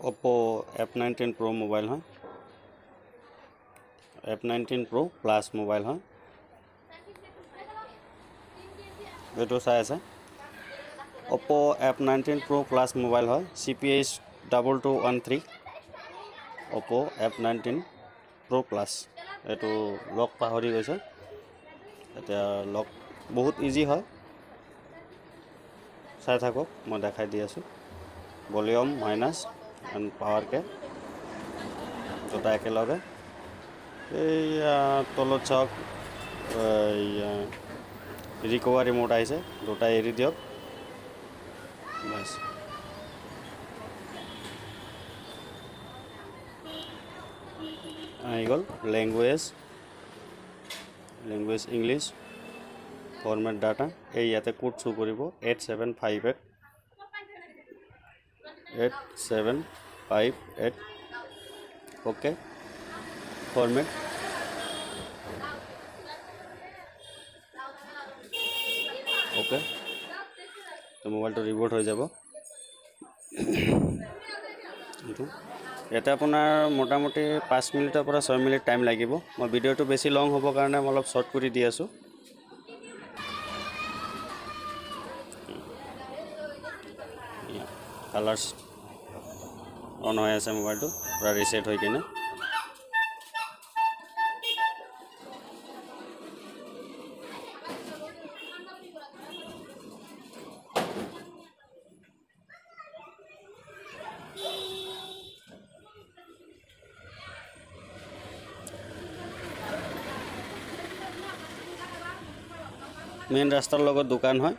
Oppo' F nineteen pro' mobile হয় F nineteen pro' plus mobile হয় এইটো চাই আছে Oppo' F nineteen pro' plus mobile হয় C P H double two one three Oppo' F nineteen pro' plus এইটো lock পাহৰি গৈছে এতিয়া লক বহুত ইজি হয় চাই থাকক মই দেখাই দি আছোঁ ভলিউম মাইনাছ এণ্ড পাৱাৰ কে। দুটা একেলগে। এইয়া তলত চাওক এইয়া ৰিকভাৰী মোড আহিছে। দুটা এৰি দিয়ক। বাছ। আহি গ'ল। Language language English format data এই ইয়াতে কোড শ্ব' কৰিব। Eight seven five eight eight seven five eight okay okay তো মোবাইলটো ৰিবৰ্ট হৈ যাব এইটো ইয়াতে আপোনাৰ মোটামুটি পাঁচ মিনিটৰ পৰা ছয় মিনিট টাইম লাগিব মই ভিডিঅ'টো বেছি লং হ'বৰ কাৰণে মই অলপ শ্বৰ্ট কৰি দি আছোঁ কালাৰ্ছ অন হৈ আছে মোবাইলটো পূৰা ৰিছেট হৈ কিনে। মেইন ৰাস্তাৰ লগত দোকান হয়।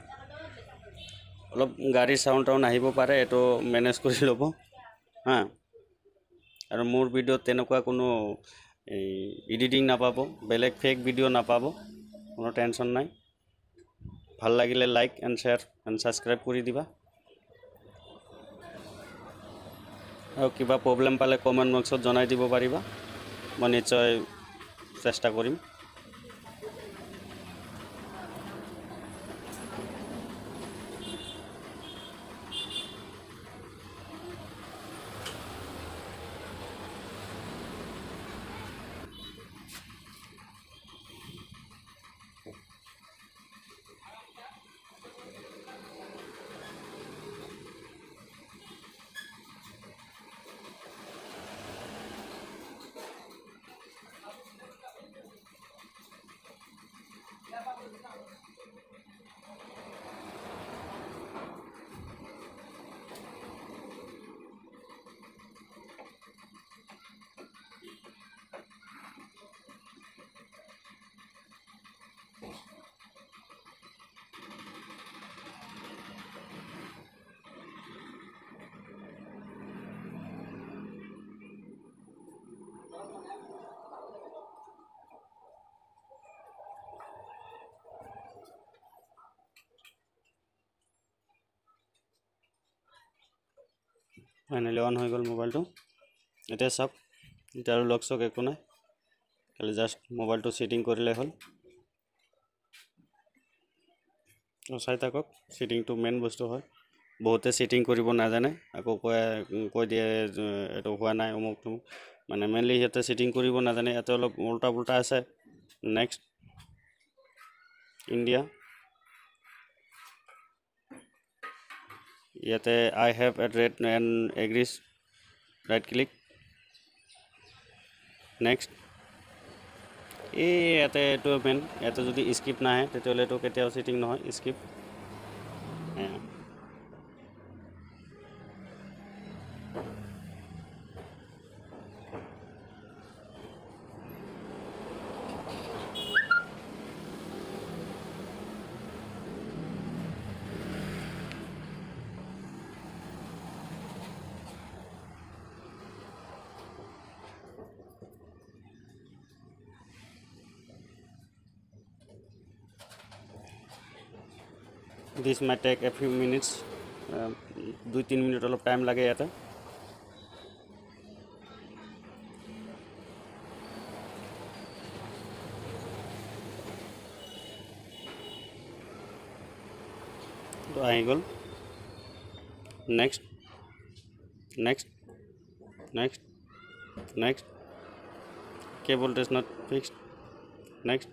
অলপ গাড়ীৰ চাউণ্ড টাউণ্ড আহিব পাৰে এইটো মেনেজ কৰি ল'ব। হা? আৰু মোৰ ভিডিঅ'ত তেনেকুৱা কোনো এডিটিং নাপাব বেলেগ ফেক ভিডিঅ' নাপাব কোনো টেনশ্যন নাই। ভাল লাগিলে like and share and subscribe কৰি দিবা। আৰু কিবা প্ৰব্লেম পালে কমেণ্ট বক্সত জনাই দিব পাৰিবা। মই নিশ্চয় চেষ্টা কৰিম। ফাইনেলি অন হৈ গ'ল মোবাইলটো? এতিয়া চাওক এতিয়া আৰু লগ চক একো নাই। খালি জাষ্ট মোবাইলটো ছেটিং কৰিলে হ'ল। চাই থাকক ছেটিংটো মেইন বস্তু হয়। বহুতে ছেটিং কৰিব নাজানে আকৌ কয় কৈ দিয়ে এইটো হোৱা নাই অমুক তমুক। মানে মেইনলি সিহঁতে ছেটিং কৰিব নাজানে ইয়াতে অলপ উল্টা পুল্টা আছে। নেক্সট ইণ্ডিয়া ইয়াতে I have at read and agrees right click next এই ইয়াতে এইটো মেইন ইয়াতে যদি স্কিপ নাহে তেতিয়াহ'লে এইটো কেতিয়াও ছিটিং নহয় skip this may take a few minutes দুই তিনি মিনিট অলপ টাইম লাগে ইয়াতে তো আহি গ'ল next next next next cable is not fixed next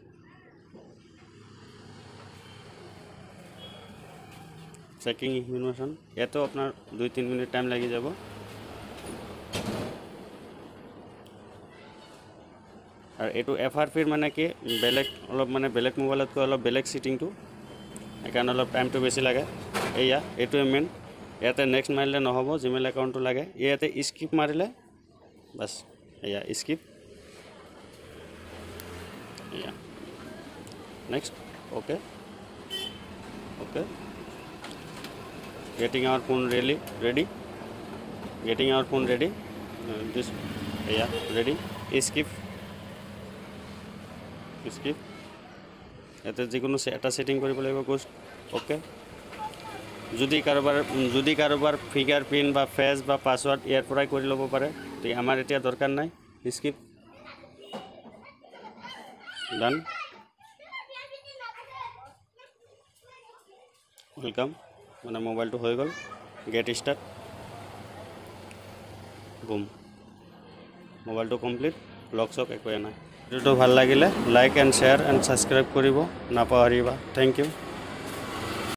checking information ইয়াতো আপোনাৰ দুই তিনি মিনিট টাইম লাগি যাব। আৰু এইটো এফ আৰ পিৰ মানে কি? বেলেগ অলপ মানে বেলেগ মোবাইলতকৈ অলপ বেলেগ চিটিংটো সেইকাৰণে অলপ টাইমটো বেছি লাগে। এয়া এইটোৱে মেইন ইয়াতে নেক্সট মাৰিলে নহ'ব জিমেইল একাউণ্টটো লাগে। ইয়াতে স্কিপ মাৰিলে বাছ এয়া স্কিপ এয়া next okay okay getting our phone really ready. Getting our phone ready. Uh, this yeah ready. Skip skip ইয়াতে যিকোনো এটা ছেটিং কৰিব লাগিব গ'ষ্ট অ'কে যদি কাৰোবাৰ যদি কাৰোবাৰ ফিংগাৰ প্ৰিণ্ট বা ফেচ বা পাছৱাৰ্ড ইয়াৰ পৰাই কৰি ল'ব পাৰে আমাৰ এতিয়া দৰকাৰ নাই স্কিপ ডান ৱেলকাম মানে মোবাইলটো হৈ গ'ল গেট ষ্টাৰ্ট বুম মোবাইলটো কমপ্লিট লক চক একোৱে নাই। ভিডিঅ'টো ভাল লাগিলে like and share and subscribe কৰিব নাপাহৰিবা। Thank U